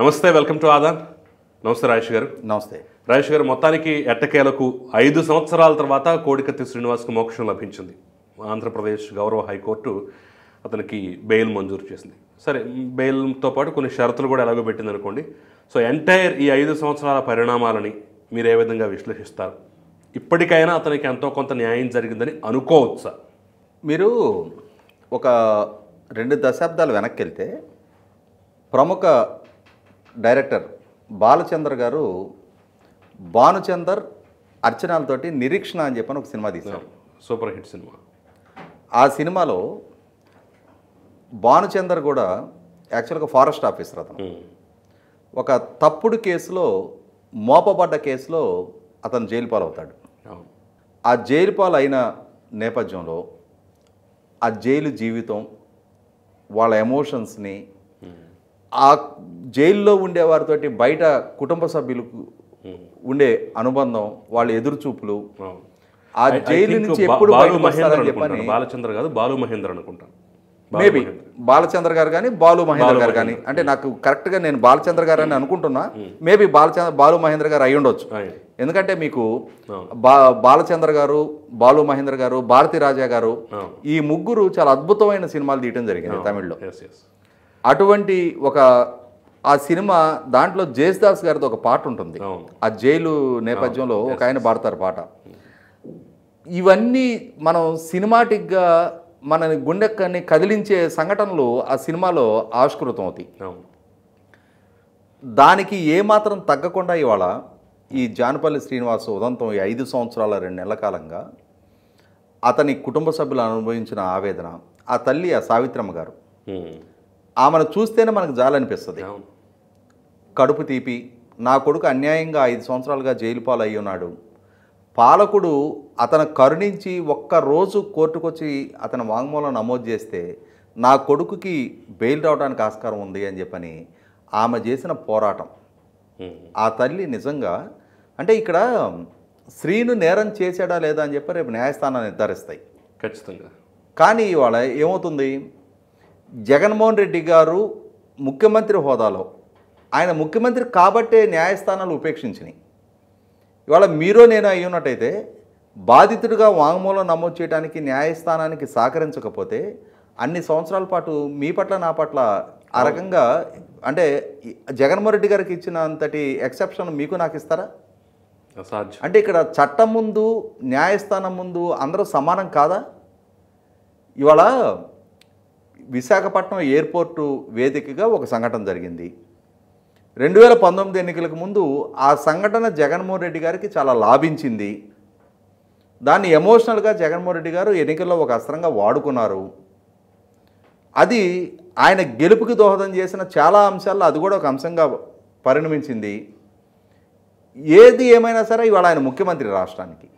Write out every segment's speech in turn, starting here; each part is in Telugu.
నమస్తే వెల్కమ్ టు ఆదాన్. నమస్తే రాజేష్ గారు. నమస్తే. రాజేష్ గారు మొత్తానికి ఎట్టకేలకు ఐదు సంవత్సరాల తర్వాత కోడికత్తి శ్రీనివాస్కు మోక్షం లభించింది. ఆంధ్రప్రదేశ్ గౌరవ హైకోర్టు అతనికి బెయిల్ మంజూరు చేసింది. సరే బెయిల్తో పాటు కొన్ని షరతులు కూడా ఎలాగో పెట్టింది అనుకోండి సో ఎంటైర్ ఈ ఐదు సంవత్సరాల పరిణామాలని మీరు ఏ విధంగా విశ్లేషిస్తారు? ఇప్పటికైనా అతనికి ఎంతో కొంత న్యాయం జరిగిందని అనుకోవచ్చా? మీరు ఒక రెండు దశాబ్దాలు వెనక్కి వెళ్తే ప్రముఖ డైరెక్టర్ బాలచంద్ర గారు భానుచందర్ అర్చనాలతోటి నిరీక్షణ అని చెప్పని ఒక సినిమా తీశారు. సూపర్ హిట్ సినిమా. ఆ సినిమాలో భానుచందర్ కూడా యాక్చువల్గా ఫారెస్ట్ ఆఫీసర్ అతను. ఒక తప్పుడు కేసులో మోపబడ్డ కేసులో అతను జైలు పాలవుతాడు. ఆ జైలు అయిన నేపథ్యంలో ఆ జైలు జీవితం వాళ్ళ ఎమోషన్స్ని ఆ జైల్లో ఉండే వారితోటి బయట కుటుంబ సభ్యులకు ఉండే అనుబంధం వాళ్ళ ఎదురుచూపులు. అవును ఆ జైలు నుంచి ఎప్పుడు బాలు మహేంద్ర చెప్పని బాలచంద్ర కాదు బాలు మహేంద్ర అనుకుంటాను. మేబీ. బాలచంద్ర గారు కానీ బాలు మహేంద్ర గారు కానీ అంటే నాకు కరెక్ట్గా నేను బాలచంద్ర గారు అని అనుకుంటున్నా. మేబీ బాలచంద్ర బాలు మహేంద్ర గారు అయి ఉండొచ్చు. ఎందుకంటే మీకు. బా బాలచంద్ర గారు బాలు మహేంద్ర గారు భారతి రాజా గారు. ఈ ముగ్గురు చాలా అద్భుతమైన సినిమాలు తీయటం జరిగింది తమిళ్ళో. అటువంటి ఒక ఆ సినిమా దాంట్లో జేసుదాస్ గారితో ఒక పాట ఉంటుంది. ఆ జైలు నేపథ్యంలో ఒక ఆయన పాడతారు పాట. ఇవన్నీ మనం సినిమాటిక్గా మన గుండెక్కని కదిలించే సంఘటనలు ఆ సినిమాలో ఆవిష్కృతం అవుతాయి. దానికి ఏమాత్రం తగ్గకుండా ఇవాళ ఈ జానపల్లి శ్రీనివాస ఉదంతం ఈ ఐదు సంవత్సరాల రెండు నెలల కాలంగా అతని కుటుంబ సభ్యులు అనుభవించిన ఆవేదన ఆ తల్లి ఆ సావిత్రమ్మ గారు. ఆమెను చూస్తేనే మనకు జాలనిపిస్తుంది కడుపు తీపి నా కొడుకు అన్యాయంగా ఐదు సంవత్సరాలుగా జైలు పాలు అయి ఉన్నాడు. పాలకుడు అతను కరుణించి ఒక్క రోజు కోర్టుకొచ్చి అతని వాంగ్మూలం నమోదు చేస్తే నా కొడుకుకి బెయిల్ రావడానికి ఆస్కారం ఉంది అని చెప్పని ఆమె చేసిన పోరాటం. ఆ తల్లి నిజంగా అంటే ఇక్కడ స్త్రీను నేరం చేశాడా లేదా అని చెప్పి రేపు న్యాయస్థానాలు నిర్ధారిస్తాయి. ఖచ్చితంగా. కానీ ఇవాళ ఏమవుతుంది? జగన్మోహన్ రెడ్డి గారు ముఖ్యమంత్రి హోదాలో. ఆయన ముఖ్యమంత్రి కాబట్టే న్యాయస్థానాలు ఉపేక్షించినాయి. ఇవాళ మీరో నేను అయి ఉన్నట్టయితే బాధితుడిగా వాంగ్మూలం నమోదు చేయడానికి న్యాయస్థానానికి సహకరించకపోతే అన్ని సంవత్సరాల పాటు మీ పట్ల నా పట్ల ఆ రకంగా అంటే జగన్మోహన్ రెడ్డి గారికి ఇచ్చిన అంతటి ఎక్సెప్షన్ మీకు నాకు ఇస్తారా? అంటే ఇక్కడ చట్టం ముందు న్యాయస్థానం ముందు అందరూ సమానం కాదా? ఇవాళ విశాఖపట్నం ఎయిర్పోర్టు వేదికగా ఒక సంఘటన జరిగింది. రెండు వేల పంతొమ్మిది ఎన్నికలకు ముందు ఆ సంఘటన జగన్మోహన్ రెడ్డి గారికి చాలా లాభించింది. దాన్ని ఎమోషనల్గా జగన్మోహన్ రెడ్డి గారు ఎన్నికల్లో ఒక అస్త్రంగా వాడుకున్నారు. అది ఆయన గెలుపుకి దోహదం చేసిన చాలా అంశాల్లో అది కూడా ఒక అంశంగా పరిణమించింది. ఏది ఏమైనా సరే ఇవాళ ఆయన ముఖ్యమంత్రి రాష్ట్రానికి.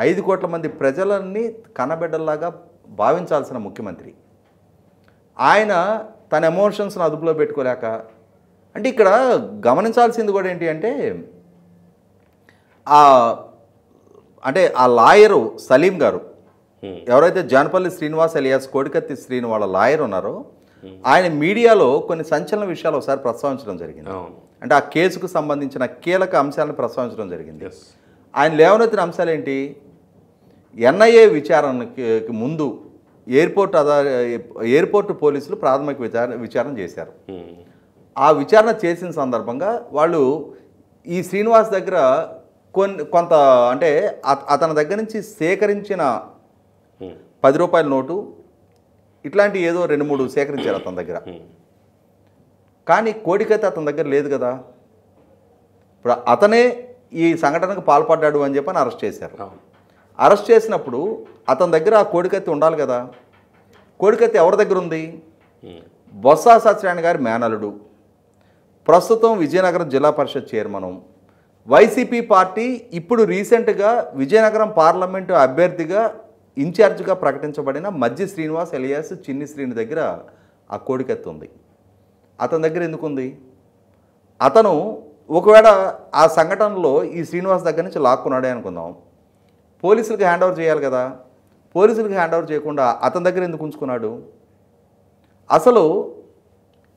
ఐదు కోట్ల మంది ప్రజలన్నీ కనబిడ్డల్లాగా భావించాల్సిన ముఖ్యమంత్రి. ఆయన తన ఎమోషన్స్ని అదుపులో పెట్టుకోలేక అంటే ఇక్కడ గమనించాల్సింది కూడా ఏంటి అంటే ఆ అంటే ఆ లాయరు సలీం గారు. ఎవరైతే జానపల్లి శ్రీనివాస్ ఎలియాస్ కోడికత్తి శ్రీని వాళ్ళ లాయర్ ఉన్నారో ఆయన మీడియాలో కొన్ని సంచలన విషయాలు ఒకసారి ప్రస్తావించడం జరిగింది. అంటే ఆ కేసుకు సంబంధించిన కీలక అంశాలను ప్రస్తావించడం జరిగింది. ఆయన లేవనెత్తిన అంశాలు ఏంటి? ఎన్ఐఏ విచారణకి ముందు ఎయిర్పోర్ట్ అదా ఎయిర్పోర్ట్ పోలీసులు ప్రాథమిక విచారణ విచారణ చేశారు. ఆ విచారణ చేసిన సందర్భంగా వాళ్ళు ఈ శ్రీనివాస్ దగ్గర కొన్ని కొంత అంటే అత- అతని దగ్గర నుంచి సేకరించిన. పది రూపాయల నోటు ఇట్లాంటి ఏదో రెండు మూడు సేకరించారు అతని దగ్గర. కానీ కోడికైతే అతని దగ్గర లేదు కదా ఇప్పుడు అతనే ఈ సంఘటనకు పాల్పడ్డాడు అని చెప్పని అరెస్ట్ చేశారు అరెస్ట్ చేసినప్పుడు అతని దగ్గర ఆ కోడికత్తి ఉండాలి కదా. కోడికత్తి ఎవరి దగ్గర ఉంది? ఉమ్. బొత్స సత్యనారాయణ గారి మేనలుడు ప్రస్తుతం విజయనగరం జిల్లా పరిషత్ చైర్మను. వైసీపీ పార్టీ ఇప్పుడు రీసెంట్గా విజయనగరం పార్లమెంటు అభ్యర్థిగా ఇన్ఛార్జిగా ప్రకటించబడిన మజ్జి శ్రీనివాస్ ఎలియాస్ చిన్ని శ్రీని దగ్గర ఆ కోడికత్తి ఉంది. అతని దగ్గర ఎందుకు ఉంది? అతను ఒకవేళ ఆ సంఘటనలో ఈ శ్రీనివాస్ దగ్గర నుంచి లాక్కున్నాడే అనుకుందాం. పోలీసులకు హ్యాండ్ ఓవర్ చేయాలి కదా. పోలీసులకు హ్యాండ్ ఓవర్ చేయకుండా అతని దగ్గర ఎందుకు ఉంచుకున్నాడు? అసలు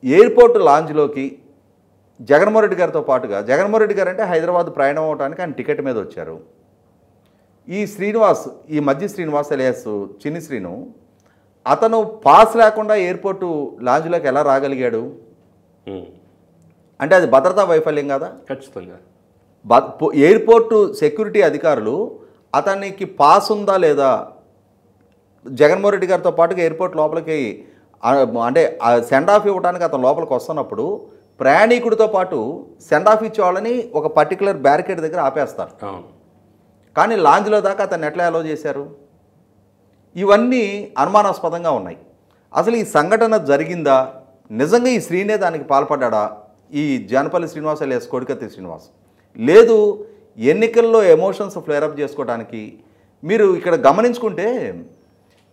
ఎయిర్పోర్ట్ లాంజ్లోకి జగన్మోహన్ రెడ్డి గారితో పాటుగా జగన్మోహన్ రెడ్డి గారు అంటే హైదరాబాద్ ప్రయాణం అవడానికి ఆయన టికెట్ మీద వచ్చారు. ఈ శ్రీనివాస్ ఈ మధ్య శ్రీనివాస్ ఎలియాస్ చిన్ని శ్రీను అతను పాస్ లేకుండా ఎయిర్పోర్టు లాంజ్లోకి ఎలా రాగలిగాడు. అంటే అది భద్రతా వైఫల్యం కదా? ఖచ్చితంగా. ఎయిర్పోర్టు సెక్యూరిటీ అధికారులు అతనికి పాస్ ఉందా లేదా? జగన్మోహన్ రెడ్డి గారితో పాటుగా ఎయిర్పోర్ట్ లోపలికి అంటే సెండ్ ఆఫ్ ఇవ్వడానికి అతను లోపలికి వస్తున్నప్పుడు ప్రయాణికుడితో పాటు సెండ్ ఆఫ్ ఇచ్చే వాళ్ళని ఒక పర్టికులర్ బ్యారికేడ్ దగ్గర ఆపేస్తారు. కానీ లాంజ్లో దాకా అతన్ని ఎట్లా అలో చేశారు? ఇవన్నీ అనుమానాస్పదంగా ఉన్నాయి. అసలు ఈ సంఘటన జరిగిందా? నిజంగా ఈ శ్రీనే దానికి పాల్పడ్డా ఈ జానపల్లి శ్రీనివాస్ alias కొడికత్తి శ్రీనివాస్. లేదు ఎన్నికల్లో ఎమోషన్స్ ఫ్లేరప్ చేసుకోవడానికి మీరు ఇక్కడ గమనించుకుంటే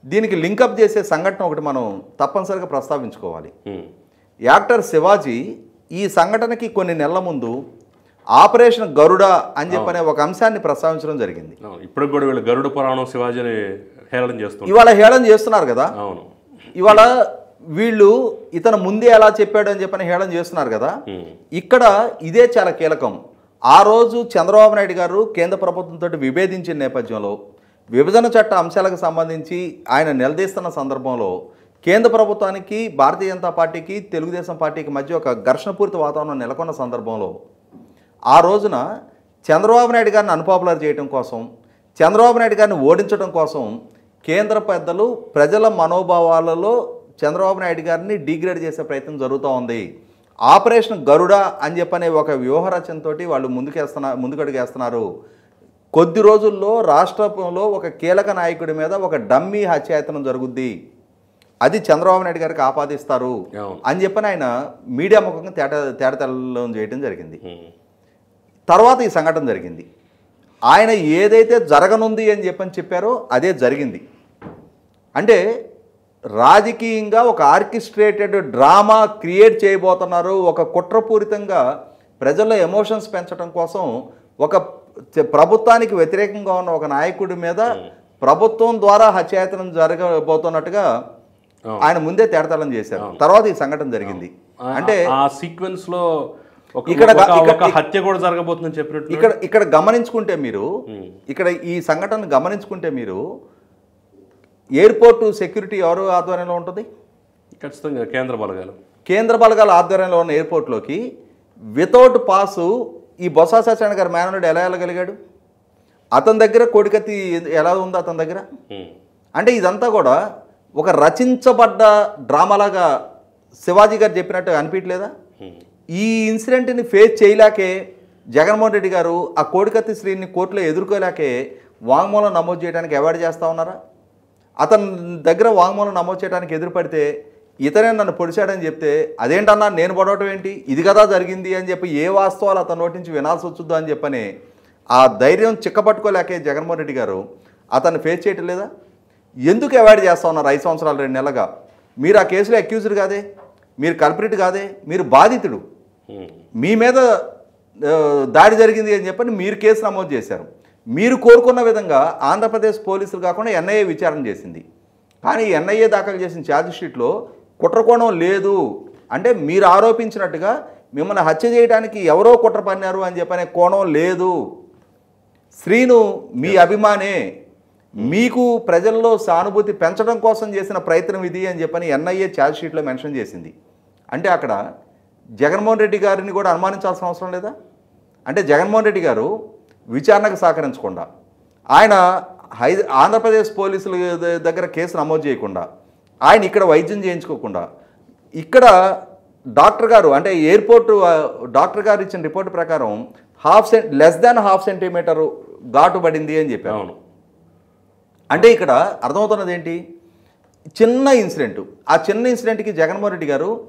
దీనికి లింకప్ చేసే సంఘటన ఒకటి మనం తప్పనిసరిగా ప్రస్తావించుకోవాలి. ఉమ్. యాక్టర్ శివాజీ ఈ సంఘటనకి కొన్ని నెలల ముందు ఆపరేషన్ గరుడ అని చెప్పనే ఒక అంశాన్ని ప్రస్తావించడం జరిగింది. అవును ఇప్పుడు కూడా వీళ్ళు గరుడ పురాణం శివాజీని హేళన చేస్తున్నారు. ఇవాళ హేళన చేస్తున్నారు కదా? అవును. ఇవాళ వీళ్ళు ఇతను ముందే ఎలా చెప్పాడు అని చెప్పని హేళన చేస్తున్నారు కదా? ఉమ్. ఇక్కడ ఇదే చాలా కీలకం. ఆ రోజు చంద్రబాబు నాయుడు గారు కేంద్ర ప్రభుత్వంతో విభేదించిన నేపథ్యంలో విభజన చట్ట అంశాలకు సంబంధించి ఆయన నిలదీస్తున్న సందర్భంలో కేంద్ర ప్రభుత్వానికి భారతీయ జనతా పార్టీకి తెలుగుదేశం పార్టీకి మధ్య ఒక ఘర్షణపూరిత వాతావరణం నెలకొన్న సందర్భంలో ఆ రోజున చంద్రబాబు నాయుడు గారిని అన్పాపులర్ చేయడం కోసం చంద్రబాబు నాయుడు గారిని ఓడించడం కోసం కేంద్ర పెద్దలు ప్రజల మనోభావాలలో చంద్రబాబు నాయుడు గారిని డిగ్రేడ్ చేసే ప్రయత్నం జరుగుతూ ఉంది. ఆపరేషన్ గరుడ అని చెప్పనే ఒక వ్యూహ రచనతోటి వాళ్ళు ముందుకేస్తున్నా ముందుకడుగేస్తున్నారు. కొద్ది రోజుల్లో రాష్ట్రంలో ఒక కీలక నాయకుడి మీద ఒక డమ్మీ హత్యాయతనం జరుగుద్ది. అది చంద్రబాబు నాయుడు గారికి ఆపాదిస్తారు. అని చెప్పని ఆయన మీడియా ముఖంగా తేట తేటతెల్లం చేయడం జరిగింది. తర్వాత ఈ సంఘటన జరిగింది. ఆయన ఏదైతే జరగనుంది అని చెప్పని చెప్పారో అదే జరిగింది. అంటే రాజకీయంగా ఒక ఆర్కెస్ట్రేటెడ్ డ్రామా క్రియేట్ చేయబోతున్నారు. ఒక కుట్రపూరితంగా ప్రజల్లో ఎమోషన్స్ పెంచడం కోసం ఒక ప్రభుత్వానికి వ్యతిరేకంగా ఉన్న ఒక నాయకుడి మీద ప్రభుత్వం ద్వారా హత్యాయతనం జరగబోతున్నట్టుగా. ఆయన ముందే తేడతలం చేశారు. తర్వాత ఈ సంఘటన జరిగింది. అంటే ఆ సీక్వెన్స్లో ఇక్కడ హత్య కూడా జరగబోతుందని చెప్పినట్టు ఇక్కడ ఇక్కడ గమనించుకుంటే మీరు ఇక్కడ ఈ సంఘటన గమనించుకుంటే మీరు ఎయిర్పోర్టు సెక్యూరిటీ ఎవరు ఆధ్వర్యంలో ఉంటుంది? ఖచ్చితంగా కేంద్ర బలగాలు. కేంద్ర బలగాల ఆధ్వర్యంలో ఉన్న ఎయిర్పోర్ట్లోకి వితౌట్ పాసు ఈ బొత్స సత్యనారాయణ గారి మేననుడు ఎలా వెళ్ళగలిగాడు? అతని దగ్గర కోడికత్తి ఎలా ఉంది అతని దగ్గర. అంటే ఇదంతా కూడా ఒక రచించబడ్డ డ్రామాలాగా శివాజీ గారు చెప్పినట్టు అనిపించలేదా. ఈ ఇన్సిడెంట్ని ఫేస్ చేయలేకే జగన్మోహన్ రెడ్డి గారు ఆ కోడికత్తి శ్రీని కోర్టులో ఎదుర్కోలేకే వాంగ్మూలం నమోదు చేయడానికి అవాయిడ్ చేస్తా ఉన్నారా? అతని దగ్గర వాంగ్మూలం నమోదు చేయడానికి ఎదురుపడితే ఇతనే నన్ను పొడిచాడని చెప్తే అదేంటన్నా నేను పడవటం ఏంటి? ఇది కదా జరిగింది అని చెప్పి ఏ వాస్తవాలు అతని నోటి నుంచి వినాల్సి వచ్చుద్దో అని చెప్పని ఆ ధైర్యం చిక్కపట్టుకోలేకే జగన్మోహన్ రెడ్డి గారు అతన్ని ఫేస్ చేయటం లేదా? ఎందుకు అవాయిడ్ చేస్తా ఉన్నారు ఐదు సంవత్సరాలు రెండు నెలలుగా? మీరు ఆ కేసులో అక్యూజ్డ్ కాదే? మీరు కల్పరిట్ కాదే? మీరు బాధితుడు. మీ మీద దాడి జరిగింది అని చెప్పని మీరు కేసు నమోదు చేశారు. మీరు కోరుకున్న విధంగా ఆంధ్రప్రదేశ్ పోలీసులు కాకుండా ఎన్ఐఏ విచారణ చేసింది. కానీ ఎన్ఐఏ దాఖలు చేసిన ఛార్జ్ షీట్లో కుట్రకోణం లేదు. అంటే మీరు ఆరోపించినట్టుగా మిమ్మల్ని హత్య చేయడానికి ఎవరో కుట్ర పన్నారు అని చెప్పనే కోణం లేదు. శ్రీను మీ అభిమానే మీకు ప్రజల్లో సానుభూతి పెంచడం కోసం చేసిన ప్రయత్నం ఇది అని చెప్పని ఎన్ఐఏ ఛార్జ్ షీట్లో మెన్షన్ చేసింది. అంటే అక్కడ జగన్మోహన్ రెడ్డి గారిని కూడా అనుమానించాల్సిన అవసరం లేదా? అంటే జగన్మోహన్ రెడ్డి గారు విచారణకు సహకరించకుండా ఆయన హై ఆంధ్రప్రదేశ్ పోలీసుల దగ్గర కేసు నమోదు చేయకుండా ఆయన ఇక్కడ వైద్యం చేయించుకోకుండా ఇక్కడ డాక్టర్ గారు అంటే ఎయిర్పోర్ట్ డాక్టర్ గారు ఇచ్చిన రిపోర్ట్ ప్రకారం half cent less than half centimetre ఘాటు పడింది అని చెప్పారు. అవును. అంటే ఇక్కడ అర్థమవుతున్నది ఏంటి? చిన్న ఇన్సిడెంట్. ఆ చిన్న ఇన్సిడెంట్కి జగన్మోహన్ రెడ్డి గారు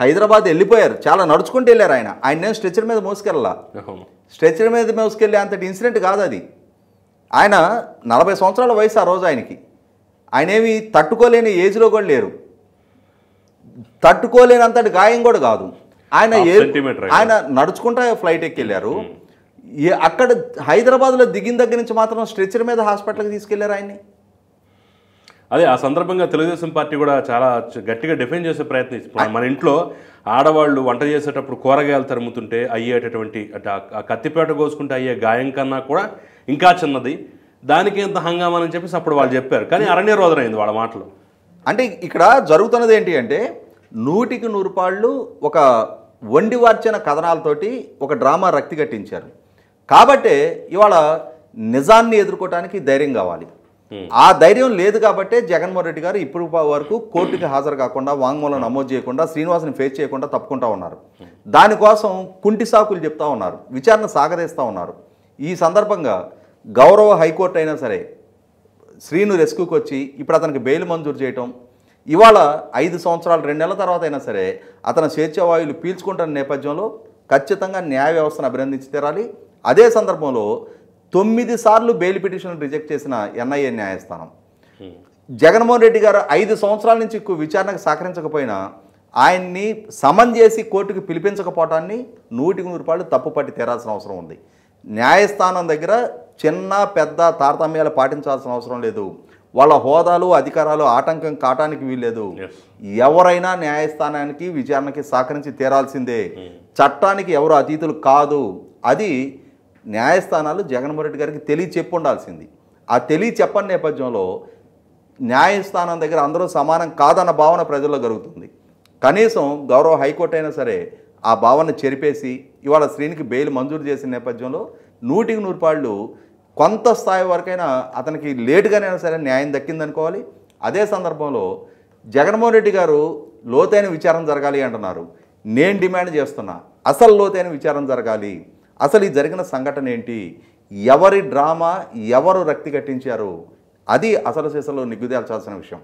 హైదరాబాద్ వెళ్ళిపోయారు. చాలా నడుచుకుంటూ వెళ్ళారు ఆయన. ఆయన నేను స్ట్రెచర్ మీద మోసుకెళ్ళాల. స్ట్రెచర్ మీద మోసుకెళ్ళే అంతటి ఇన్సిడెంట్ కాదు అది. ఆయన నలభై సంవత్సరాల వయసు ఆ రోజు ఆయనకి. ఆయన ఏమి తట్టుకోలేని ఏజ్లో కూడా లేరు. తట్టుకోలేనంతటి గాయం కూడా కాదు. ఆయన. ఆయన నడుచుకుంటా ఫ్లైట్ ఎక్కి వెళ్ళారు ఏ- అక్కడ హైదరాబాద్లో దిగిన దగ్గర నుంచి మాత్రం స్ట్రెచర్ మీద హాస్పిటల్కి తీసుకెళ్ళారు ఆయన్ని. అదే ఆ సందర్భంగా తెలుగుదేశం పార్టీ కూడా చాలా గట్టిగా డిఫెండ్ చేసే ప్రయత్నం ఇప్పుడు మన ఇంట్లో ఆడవాళ్ళు వంట చేసేటప్పుడు కూరగాయలు తరుముతుంటే అయ్యేటటువంటి అంటే ఆ- కత్తిపేట కోసుకుంటే అయ్యే గాయం కన్నా కూడా ఇంకా చిన్నది. దానికి ఎంత హంగామని చెప్పేసి అప్పుడు వాళ్ళు చెప్పారు. కానీ అరణ్య రోదన అయింది వాళ్ళ మాటలు. అంటే ఇక్కడ జరుగుతున్నది ఏంటి అంటే నూటికి నూరు పాళ్ళు ఒక వండి వార్చిన కథనాలతోటి ఒక డ్రామా రక్తి కట్టించారు. కాబట్టే ఇవాళ నిజాన్ని ఎదుర్కోవటానికి ధైర్యం కావాలి. ఆ ధైర్యం లేదు కాబట్టే జగన్మోహన్ రెడ్డి గారు ఇప్పుడు వరకు కోర్టుకి హాజరు కాకుండా వాంగ్మూలం నమోదు చేయకుండా శ్రీనివాసుని ఫేస్ చేయకుండా తప్పుకుంటా ఉన్నారు. దానికోసం కుంటి సాకులు చెప్తా ఉన్నారు విచారణ సాగదీస్తూ ఉన్నారు. ఈ సందర్భంగా గౌరవ హైకోర్టు అయినా సరే శ్రీను రెస్క్యూకి వచ్చి ఇప్పుడు అతనికి బెయిల్ మంజూరు చేయటం ఇవాళ ఐదు సంవత్సరాలు రెండు నెలల తర్వాత అయినా సరే అతను స్వేచ్ఛావాయువులు పీల్చుకుంటున్న నేపథ్యంలో ఖచ్చితంగా న్యాయ వ్యవస్థను అభినందించి తీరాలి. అదే సందర్భంలో తొమ్మిది సార్లు బెయిల్ పిటిషన్ రిజెక్ట్ చేసిన ఎన్ఐఏ న్యాయస్థానం. జగన్మోహన్ రెడ్డి గారు ఐదు సంవత్సరాల నుంచి విచారణకు సహకరించకపోయినా ఆయన్ని సమన్ చేసి కోర్టుకు పిలిపించకపోవటాన్ని నూటికి నూరు రూపాయలు తప్పుపట్టి తీరాల్సిన అవసరం ఉంది. న్యాయస్థానం దగ్గర చిన్న పెద్ద తారతమ్యాలు పాటించాల్సిన అవసరం లేదు. వాళ్ళ హోదాలు అధికారాలు ఆటంకం కావటానికి వీల్లేదు. ఎవరైనా న్యాయస్థానానికి విచారణకి సహకరించి తీరాల్సిందే. చట్టానికి ఎవరు అతీతులు కాదు. అది న్యాయస్థానాలు జగన్మోహన్ రెడ్డి గారికి తెలియ చెప్పు ఉండాల్సింది ఆ తెలియ చెప్పని నేపథ్యంలో న్యాయస్థానం దగ్గర అందరూ సమానం కాదన్న భావన ప్రజల్లో జరుగుతుంది కనీసం గౌరవ హైకోర్టు అయినా సరే ఆ భావన చెరిపేసి ఇవాళ శ్రీనికి బెయిల్ మంజూరు చేసిన నేపథ్యంలో నూటికి నూరు పాళ్ళు కొంత స్థాయి వరకైనా అతనికి లేటుగానైనా సరే న్యాయం దక్కిందనుకోవాలి. అదే సందర్భంలో జగన్మోహన్ రెడ్డి గారు లోతైన విచారం జరగాలి అంటున్నారు. నేను డిమాండ్ చేస్తున్నా అసలు లోతైన విచారం జరగాలి. అసలు ఈ జరిగిన సంఘటన ఏంటి? ఎవరి డ్రామా ఎవరు రక్తి కట్టించారు అది అసలు సీసలో నిగ్గుదేల్చాల్సిన విషయం.